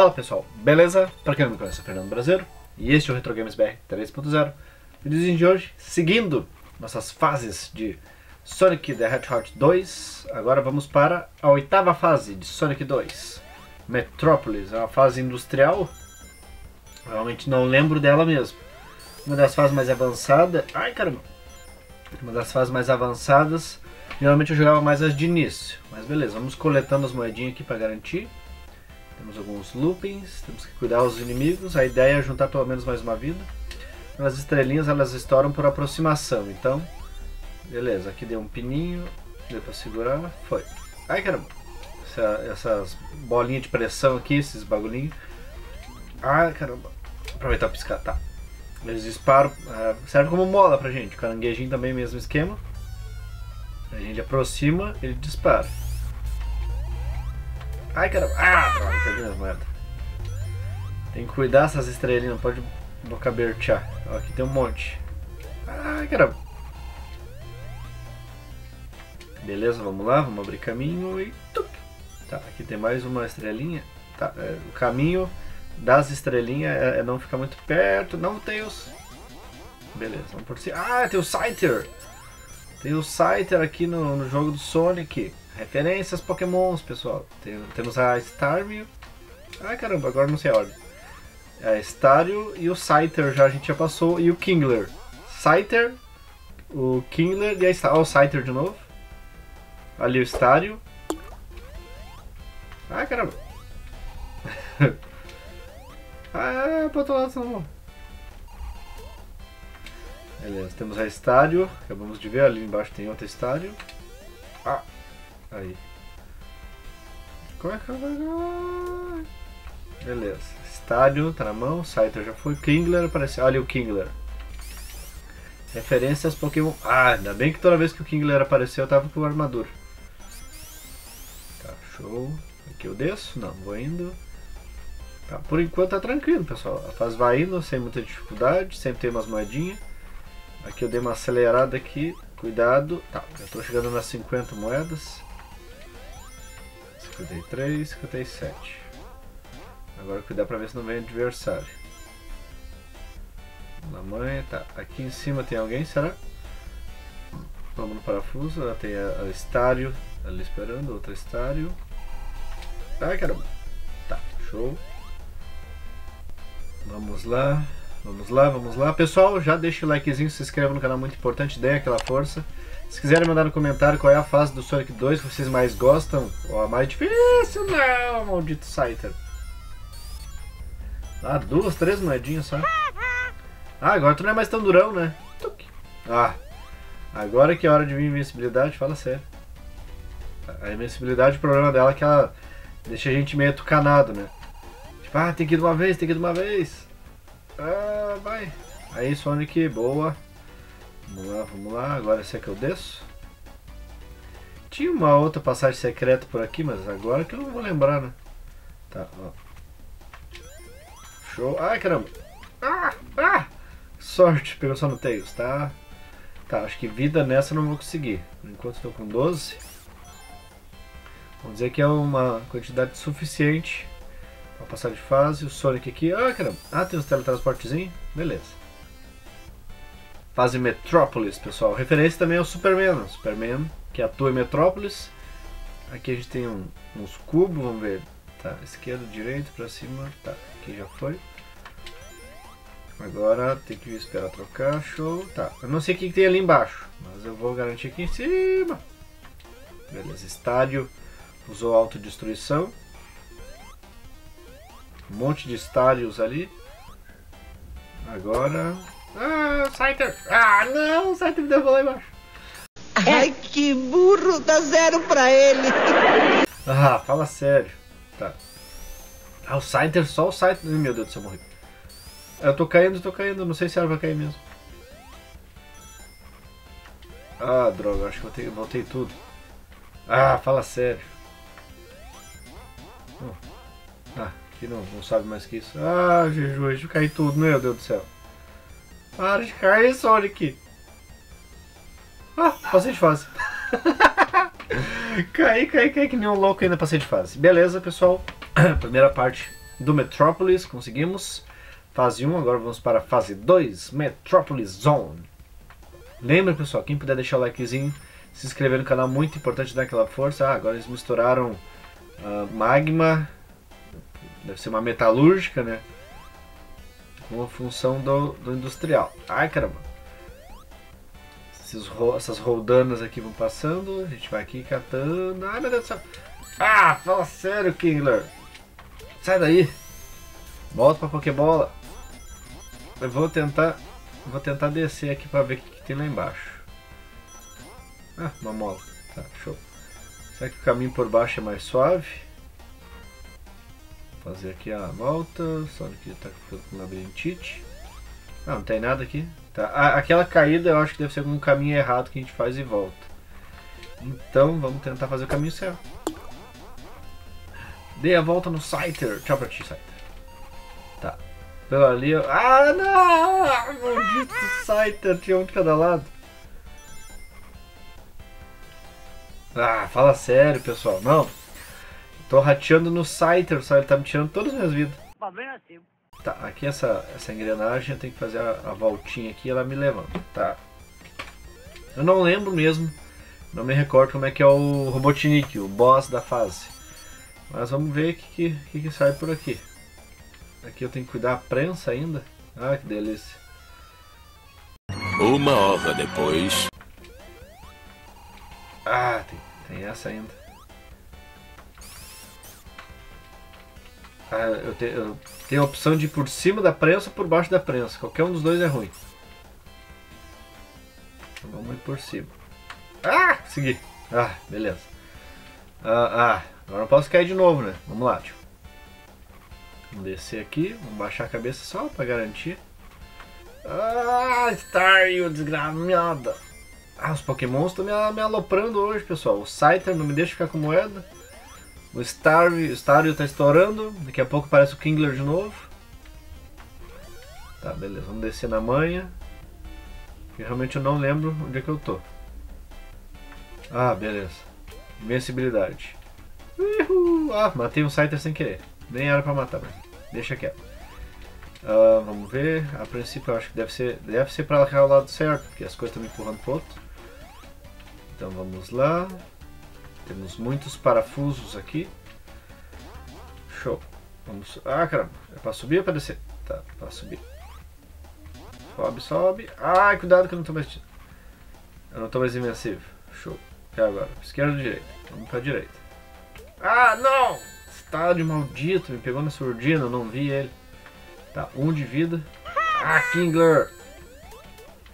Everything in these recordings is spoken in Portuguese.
Fala pessoal, beleza? Para quem não me conhece, eu sou Fernando Brasileiro e este é o Retro Games BR 3.0. Vídeo de hoje, seguindo nossas fases de Sonic the Hedgehog 2, agora vamos para a oitava fase de Sonic 2, Metropolis, é uma fase industrial, realmente não lembro dela mesmo. Uma das fases mais avançadas, ai caramba, uma das fases mais avançadas, geralmente eu jogava mais as de início, mas beleza, vamos coletando as moedinhas aqui para garantir. Temos alguns loopings, temos que cuidar dos inimigos. A ideia é juntar pelo menos mais uma vida. As estrelinhas elas estouram por aproximação, então... Beleza, aqui deu um pininho, deu pra segurar, foi. Ai caramba! Essa, essas bolinhas de pressão aqui, esses bagulhinhos. Ai caramba! Aproveitar pra piscar, tá. Eles disparam, é, serve como mola pra gente. O caranguejinho também mesmo esquema. A gente aproxima, ele dispara. Ai caramba. Ah, droga, perdi minhas moedas. Tem que cuidar dessas estrelinhas, não pode bocabertear. Ó, aqui tem um monte. Ai caramba. Beleza, vamos lá, vamos abrir caminho e. Tá, aqui tem mais uma estrelinha. Tá, é, o caminho das estrelinhas é, é, não ficar muito perto. Não tem os. Beleza, vamos por cima. Ah, tem o Scyther! Tem o Scyther aqui no, no jogo do Sonic. Referências pokémons, pessoal. Tem, temos a Starmie. Ai caramba, agora não sei a ordem. A Stario e o Scyther já a gente já passou. E o Kingler. Scyther, o Kingler e a Star. Ó, o Scyther de novo. Ali o Stario. Ai caramba. ah, pro outro lado não. Beleza, temos a Estádio, acabamos de ver, ali embaixo tem outra Estádio. Ah, Aí. Como é que eu Beleza. Estádio, tá na mão. Scyther já foi. Kingler apareceu. Olha o Kingler. Referências Pokémon. Ah, ainda bem que toda vez que o Kingler apareceu eu tava com armadura. Tá, show. Aqui eu desço? Não, vou indo. Tá, por enquanto tá tranquilo, pessoal. A fase vai indo sem muita dificuldade. Sempre tem umas moedinhas. Aqui eu dei uma acelerada aqui. Cuidado. Tá, eu tô chegando nas 50 moedas. 53, 57. Agora cuidar pra ver se não vem adversário. Na manha, tá. Aqui em cima tem alguém, será? Vamos no parafuso, ela tem a, a estário ali esperando, outra estário. Ai caramba! Tá, show. Vamos lá, vamos lá, vamos lá. Pessoal, já deixa o likezinho, se inscreva no canal, muito importante, dê aquela força. Se quiserem mandar no comentário qual é a fase do Sonic 2 que vocês mais gostam, ou a mais difícil, não, maldito Scyther. Ah, duas, três moedinhas só. Ah, agora tu não é mais tão durão, né? Ah, agora que é hora de vir invencibilidade, fala sério. A invencibilidade, o problema dela é que ela deixa a gente meio tucanado, né? Tipo, ah, tem que ir de uma vez, tem que ir de uma vez. Ah, vai. Aí, Sonic, boa. Vamos lá, vamos lá. Agora esse aqui eu desço. Tinha uma outra passagem secreta por aqui, mas agora que eu não vou lembrar, né? Tá, ó. Show. Ai, caramba. Ah, ah. Sorte, pegou só no Tails, tá? Tá, acho que vida nessa eu não vou conseguir. Enquanto estou com 12. Vamos dizer que é uma quantidade suficiente para passar de fase. O Sonic aqui. Ah, caramba. Ah, tem uns teletransportezinhos. Beleza. Fase Metrópolis, pessoal. Referência também ao Superman. Superman que atua em Metrópolis. Aqui a gente tem um, uns cubos, vamos ver. Tá, esquerda, direita, pra cima. Tá, aqui já foi. Agora tem que esperar trocar. Show. Tá, eu não sei o que tem ali embaixo, mas eu vou garantir aqui em cima. Beleza, estádio usou autodestruição. Um monte de estádios ali. Agora ah, Scyther. Ah, não, o Scyther me derrubou lá embaixo. Ai, que burro, dá zero pra ele. Ah, fala sério. Tá. Ah, o Scyther, só o Scyther. Meu Deus do céu, morri. Eu tô caindo, tô caindo, não sei se ela vai cair mesmo. Ah, droga, acho que voltei, voltei tudo. Ah, fala sério. Oh. Ah, aqui não, não sabe mais que isso. Ah, Jesus, caí tudo, meu Deus do céu. Para de cair, Sonic. Ah, passei de fase. caí, caí, caí que nem um louco ainda passei de fase. Beleza, pessoal. Primeira parte do Metropolis, conseguimos. Fase 1, agora vamos para a fase 2, Metropolis Zone. Lembra, pessoal, quem puder deixar o likezinho, se inscrever no canal, muito importante dar aquela força. Ah, agora eles misturaram uh, magma, deve ser uma metalúrgica, né? Com a função do, do industrial. Ai, caramba. Esses, essas roldanas aqui vão passando, a gente vai aqui catando. Ai, meu Deus do céu. Ah, fala sério, Kingler. Sai daí. Volta pra Pokébola. Eu vou tentar. Vou tentar descer aqui pra ver o que, que tem lá embaixo. Ah, uma mola. Tá, show. Será que o caminho por baixo é mais suave? Fazer aqui a volta. Só que tá com labirintite. Ah, não tem nada aqui. Tá. Aquela caída eu acho que deve ser algum caminho errado que a gente faz e volta. Então vamos tentar fazer o caminho certo. Dei a volta no Scyther. Tchau pra ti, Scyther. Tá. Pelo ali. Eu... Ah, não! Maldito Scyther. Tinha um de cada lado. Ah, fala sério, pessoal. Não. Tô rateando no Scyther, só ele tá me tirando todas as minhas vidas. Tá, aqui essa, essa engrenagem eu tenho que fazer a, a voltinha aqui e ela me levanta, tá? Eu não lembro mesmo, não me recordo como é que é o Robotnik, o boss da fase. Mas vamos ver o que, que, que, sai por aqui. Aqui eu tenho que cuidar da prensa ainda. Ah, que delícia. Uma hora depois. Ah, tem, tem essa ainda. Eu, te, eu tenho a opção de ir por cima da prensa ou por baixo da prensa. Qualquer um dos dois é ruim. Então vamos ir por cima. Ah, consegui. Ah, beleza. Ah, ah, agora não posso cair de novo, né? Vamos lá, tio. Vamos descer aqui, vamos baixar a cabeça só pra garantir. Ah, Staryu, desgramada. Ah, os pokémons estão me, me aloprando hoje, pessoal. O Scyther não me deixa ficar com moeda. O Staryu, o Staryu tá estourando. Daqui a pouco aparece o Kingler de novo. Tá, beleza. Vamos descer na manha. Porque realmente eu não lembro onde é que eu tô. Ah, beleza. Invencibilidade. Uhul. Ah, matei um Scyther sem querer. Nem era pra matar, mas deixa quieto. Uh, vamos ver. A princípio eu acho que deve ser, deve ser pra cá o lado certo, porque as coisas estão me empurrando pro outro. Então vamos lá. Temos muitos parafusos aqui. Show. Vamos. Ah, caramba. É pra subir ou pra descer? Tá, pra subir. Sobe, sobe. Ai, cuidado que eu não tô mais. Eu não tô mais invencível. Show. E agora? Esquerda ou direita? Vamos pra direita. Ah, não! Estádio maldito, me pegou na surdina, eu não vi ele. Tá, um de vida. Ah, Kingler!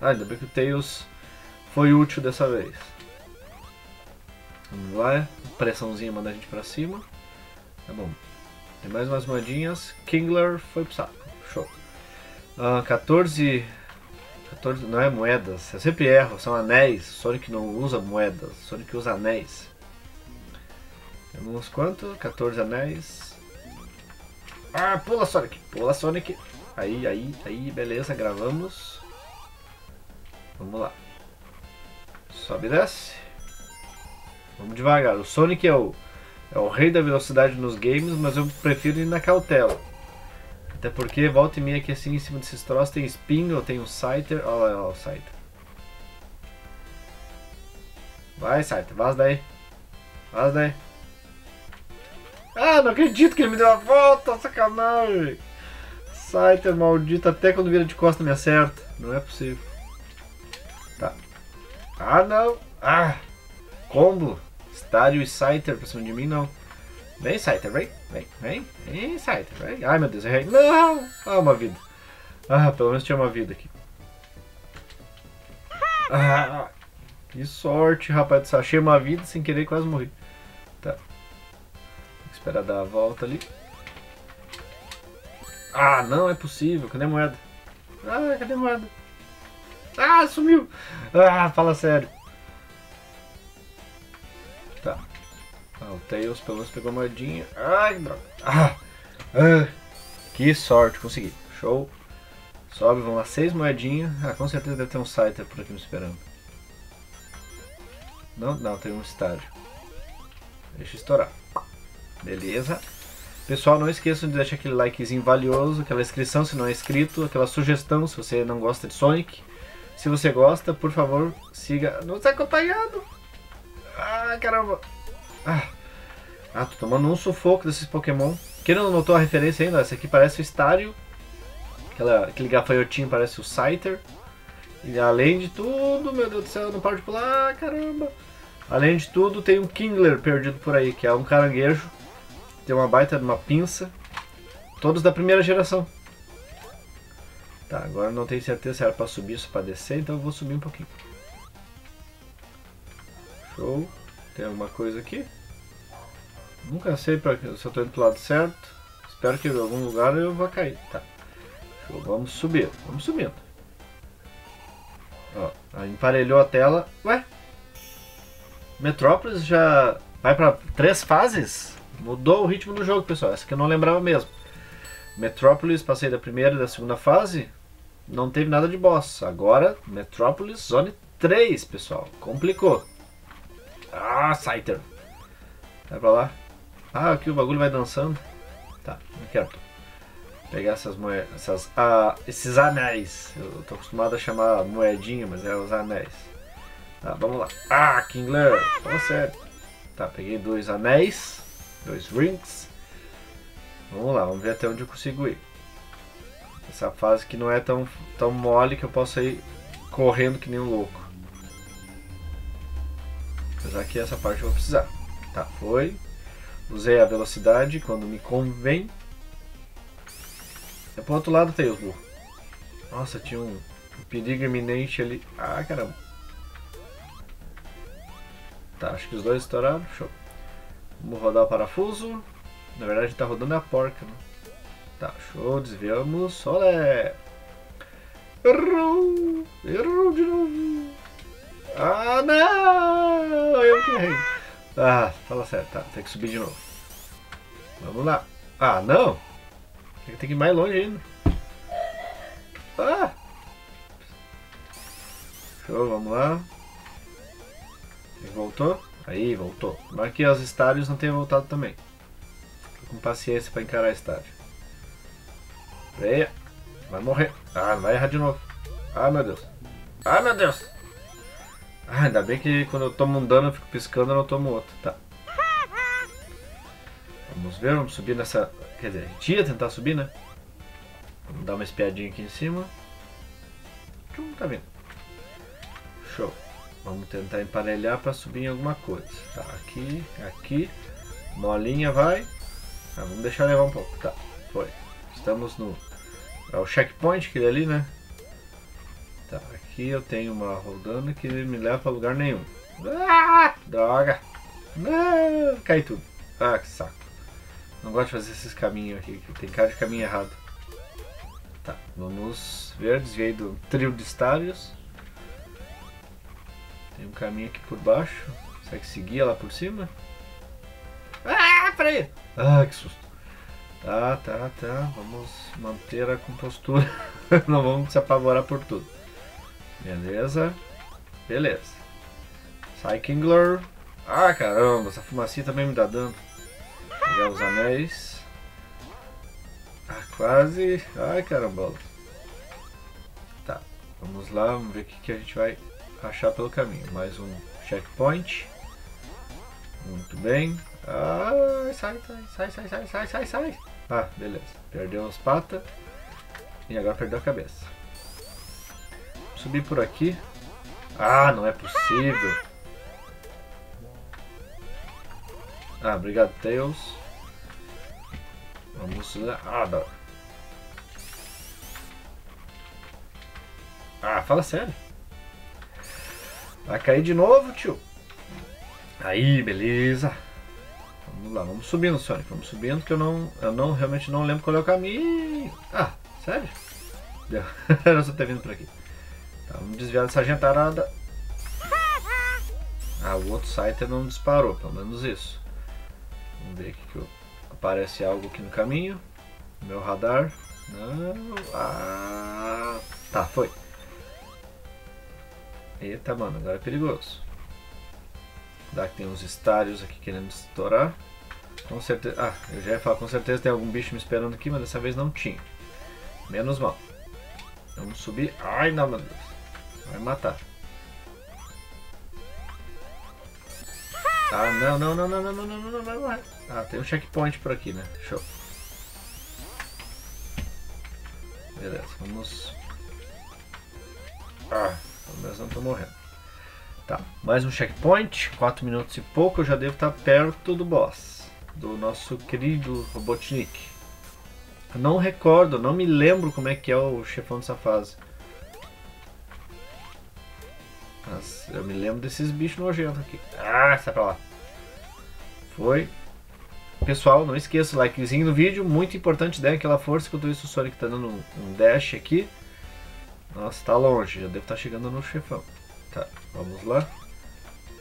Ah, ainda bem que o Tails foi útil dessa vez. Vamos lá, pressãozinha manda a gente pra cima. Tá bom. Tem mais umas moedinhas. Kingler foi pro saco. Show. Uh, 14. 14. Não é moedas. Eu sempre erro. São anéis. Sonic não usa moedas. Sonic usa anéis. Temos quanto? 14 anéis. Ah, pula Sonic. Pula Sonic. Aí, aí, aí. Beleza, gravamos. Vamos lá. Sobe e desce. Vamos devagar. O Sonic é o, é o rei da velocidade nos games, mas eu prefiro ir na cautela. Até porque volta e meia aqui assim em cima desses troços tem espinho, tem o Scyther. Olha lá, o Scyther. Vai, Scyther, vaza daí. Vaza daí. Ah, não acredito que ele me deu a volta, sacanagem. Scyther maldito, até quando vira de costa me acerta. Não é possível. Tá. Ah, não. Ah. Combo. Stadio e Scyther pra cima de mim, não. Vem, Scyther, vem. Vem, vem. Vem, Scyther, vem. Ai, meu Deus, errei. Não! Ah, uma vida. Ah, pelo menos tinha uma vida aqui. Ah, que sorte, rapaz. Achei uma vida sem querer quase morri. Tá. Tem que esperar dar a volta ali. Ah, não é possível. Cadê a moeda? Ah, cadê a moeda? Ah, sumiu. Ah, fala sério. Ah, o Tails pelo menos pegou a moedinha. Ai, droga. Ah, ah, que sorte, consegui. Show. Sobe, vão lá, seis moedinhas. Ah, com certeza deve ter um Scyther por aqui me esperando. Não, não, tem um estádio. Deixa estourar. Beleza. Pessoal, não esqueçam de deixar aquele likezinho valioso, aquela inscrição se não é inscrito, aquela sugestão se você não gosta de Sonic. Se você gosta, por favor, siga nos acompanhando. Ah, caramba. Ah, ah tô tomando um sufoco desses Pokémon. Quem não notou a referência ainda, esse aqui parece o Stario. Aquela, aquele gafanhotinho parece o Scyther. E além de tudo, meu Deus do céu, não pode pular, caramba. Além de tudo, tem um Kingler perdido por aí, que é um caranguejo. Tem uma baita de uma pinça. Todos da primeira geração. Tá, agora não tenho certeza se era pra subir ou se pra descer, então eu vou subir um pouquinho. Show. Tem alguma coisa aqui? Nunca sei pra, se eu tô indo pro lado certo. Espero que em algum lugar eu vá cair. Tá. Vamos subir. Vamos subindo. Ó, emparelhou a tela. Ué? Metrópolis já vai pra três fases? Mudou o ritmo do jogo, pessoal. Essa que eu não lembrava mesmo. Metrópolis, passei da primeira e da segunda fase. Não teve nada de boss. Agora, Metrópolis Zone 3, pessoal. Complicou. Ah, Scyther. Vai pra lá. Ah, aqui o bagulho vai dançando. Tá, não quero. Pegar essas moedas. Essas, ah, esses anéis. Eu tô acostumado a chamar moedinha, mas é os anéis. Tá, vamos lá. Ah, Kingler. Fala sério. Tá, peguei dois anéis. Dois rings. Vamos lá, vamos ver até onde eu consigo ir. Essa fase que não é tão, tão mole que eu possa ir correndo que nem um louco. Apesar que essa parte eu vou precisar. Tá, foi. Usei a velocidade quando me convém. É pro outro lado os burros. Nossa, tinha um, um perigo iminente ali. Ah, caramba. Tá, acho que os dois estouraram. Show. Vamos rodar o parafuso. Na verdade, tá rodando a porca, né? Tá, show, desviamos. Olé! Errou! Errou de novo! Ah, não! Eu que errei. Ah, fala sério, tá, tem que subir de novo. Vamos lá. Ah, não! Tem que ir mais longe ainda. Ah! Show, vamos lá. Voltou? Aí, voltou. Mas que os estádios não tenham voltado também. Tô com paciência para encarar estádio. Freia. Vai morrer. Ah, vai errar de novo. Ah, meu Deus. Ah, meu Deus. Ah, ainda bem que quando eu tomo um dano eu fico piscando e não tomo outro. Tá. Vamos ver, vamos subir nessa... Quer dizer, a gente ia tentar subir, né? Vamos dar uma espiadinha aqui em cima. Tchum, tá vindo. Show. Vamos tentar emparelhar para subir em alguma coisa. Tá, aqui, aqui. Molinha vai. Ah, vamos deixar levar um pouco. Tá, foi. Estamos no... É o checkpoint que ele ali, né? Tá, aqui eu tenho uma rodando que me leva para lugar nenhum. Ah, droga! Ah, cai tudo. Ah, que saco. Não gosto de fazer esses caminhos aqui, que tem cara de caminho errado. Tá, vamos ver. Desviei do trio de estádios. Tem um caminho aqui por baixo. Consegue seguir lá por cima? Ah, peraí! Ah, que susto. Tá, tá, tá. Vamos manter a compostura. Não vamos se apavorar por tudo. Beleza. Beleza. Psykingler. Ah, caramba, essa fumacinha também me dá dano. Pegar os anéis. Ah, quase. Ai, caramba Tá, vamos lá, vamos ver o que, que a gente vai achar pelo caminho. Mais um checkpoint. Muito bem. Ah, sai, sai, sai, sai, sai, sai, sai. Ah, beleza. Perdeu as patas. E agora perdeu a cabeça. Subir por aqui. Ah, não é possível. Ah, obrigado, Tails. Vamos lá. Ah, não. Ah, fala sério. Vai cair de novo, tio. Aí, beleza. Vamos lá, vamos subindo, Sonic. Vamos subindo que eu não, eu não realmente não lembro qual é o caminho. Ah, sério? Deu. Era só ter vindo por aqui. Vamos desviar dessa gentarada. Ah, o outro site não disparou, pelo menos isso. Vamos ver aqui que eu... aparece algo aqui no caminho. Meu radar. Não. Ah, tá, foi. Eita, mano, agora é perigoso. Dá que tem uns estários aqui querendo estourar. Com certeza. Ah, eu já ia falar, com certeza tem algum bicho me esperando aqui, mas dessa vez não tinha. Menos mal. Vamos subir. Ai, não, meu Deus. Vai matar. Ah, não, não, não, não, não, não, não, não, não, morrer. Ah, tem um checkpoint por aqui, né? Show. Beleza, vamos... Ah, pelo menos não tô morrendo. Tá, mais um checkpoint, 4 minutos e pouco, eu já devo estar perto do boss. Do nosso querido Robotnik. Eu não recordo, não me lembro como é que é o chefão dessa fase. Eu me lembro desses bichos nojentos aqui. Ah, sai pra lá. Foi. Pessoal, não esqueça o likezinho no vídeo. Muito importante, dê aquela força que eu vendo o Sonic tá dando um dash aqui. Nossa, tá longe. Já deve estar tá chegando no chefão. Tá, vamos lá.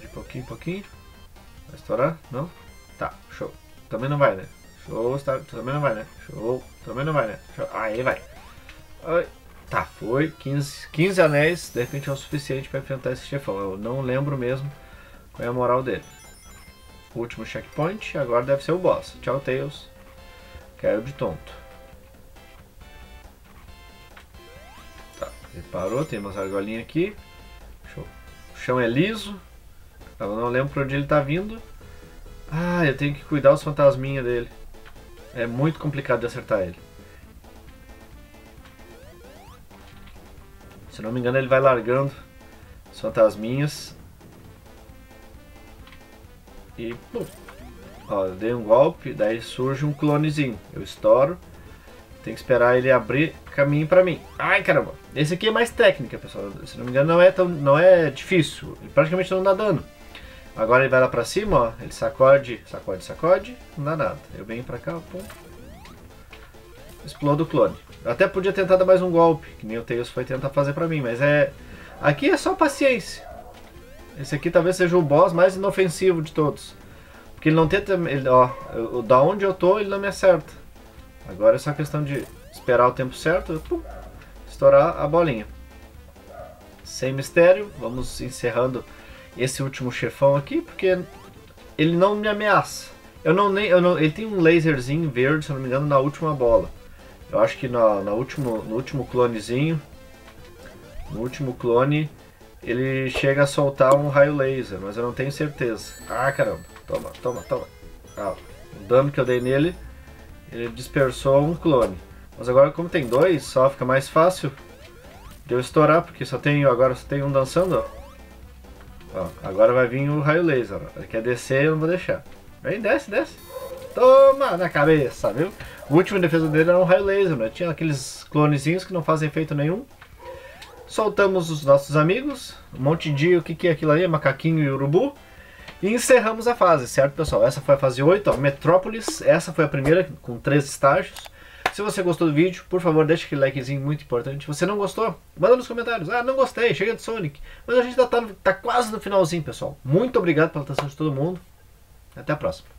De pouquinho em pouquinho. Vai estourar? Não? Tá, show. Também não vai, né? Show, tá, também não vai, né? Show, também não vai, né? Show. Ele vai. Ai. Tá, foi 15, 15 anéis, de repente é o suficiente para enfrentar esse chefão. Eu não lembro mesmo qual é a moral dele. Último checkpoint, agora deve ser o boss. Tchau, Tails. Caiu de tonto. Tá, ele parou, tem umas argolinhas aqui. Show. O chão é liso. Eu não lembro para onde ele tá vindo. Ah, eu tenho que cuidar os fantasminhas dele. É muito complicado de acertar ele. Se não me engano, ele vai largando os fantasminhas. E, pum. Ó, eu dei um golpe, daí surge um clonezinho. Eu estouro. Tem que esperar ele abrir caminho pra mim. Ai, caramba. Esse aqui é mais técnica, pessoal. Se não me engano, não é, tão, não é difícil. Ele praticamente não dá dano. Agora ele vai lá pra cima, ó. Ele sacode, sacode, sacode. Não dá nada. Eu venho pra cá, pum. Explodo o clone. Até podia tentar dar mais um golpe, que nem o Tails foi tentar fazer pra mim, mas é... Aqui é só paciência. Esse aqui talvez seja o boss mais inofensivo de todos. Porque ele não tenta... Ele, ó, eu, da onde eu tô, ele não me acerta. Agora é só questão de esperar o tempo certo, pum, estourar a bolinha. Sem mistério, vamos encerrando esse último chefão aqui, porque ele não me ameaça. Eu não nem, eu não, ele tem um laserzinho verde, se não me engano, na última bola. Eu acho que no, no, último, no último clonezinho, no último clone, ele chega a soltar um raio laser, mas eu não tenho certeza. Ah, caramba. Toma, toma, toma. Ah, o dano que eu dei nele, ele dispersou um clone. Mas agora como tem dois, só fica mais fácil de eu estourar, porque só tenho, agora só tem um dançando, ó. ó agora vai vir o raio laser, ó. Ele quer descer, eu não vou deixar. Vem, desce, desce. Toma na cabeça, viu? O último defesa dele era um raio laser, né? Tinha aqueles clonezinhos que não fazem efeito nenhum. Soltamos os nossos amigos, um monte de o que, que é aquilo ali, macaquinho e urubu. E encerramos a fase, certo pessoal? Essa foi a fase 8, ó, Metrópolis. Essa foi a primeira, com três estágios. Se você gostou do vídeo, por favor, deixa aquele likezinho muito importante. Se você não gostou, manda nos comentários. Ah, não gostei, chega de Sonic. Mas a gente tá, tá quase no finalzinho, pessoal. Muito obrigado pela atenção de todo mundo. Até a próxima.